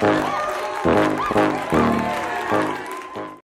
Bye.